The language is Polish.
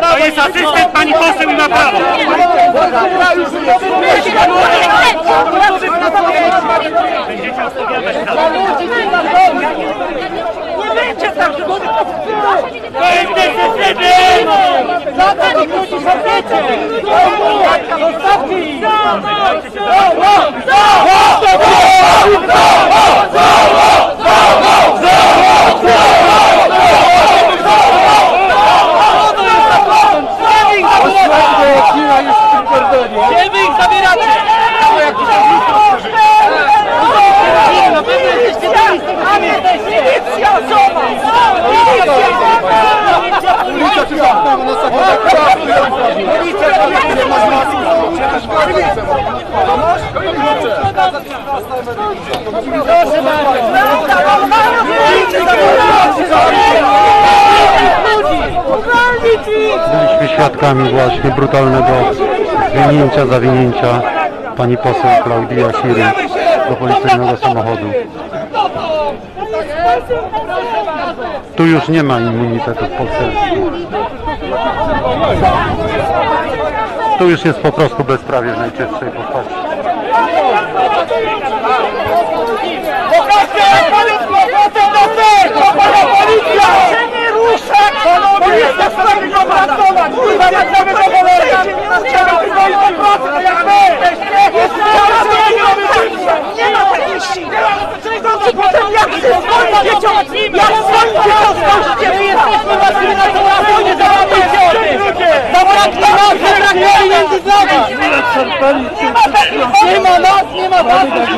To jest asystent pani poseł! I ma prawo! Tak! Za to do ludzi zabiecie! Zostawcie ich! Gdzie Byliśmy świadkami właśnie brutalnego zwinięcia, zawinięcia pani poseł Klaudia Siry do policyjnego samochodu. Tu już nie ma immunitetu poselskim. Tu już jest po prostu bezprawie w najczystszej postaci. Panu kłopotem na ser! To pana policja! Się nie rusza! Policja chce go pracować! Kurwa, jak mamy do cholery! Trzeba wywołać pracę, to jak my! Nie ma takiej siły! To potem jak się zwolnicie? Jak zwolnicie, to zwolnicie! My jesteśmy waszymi na to raz, nie załatwicie o tym! Zabraknie nas, zabraknie pieniędzy dla was! Nie ma takich Nie ma nas, nie ma was!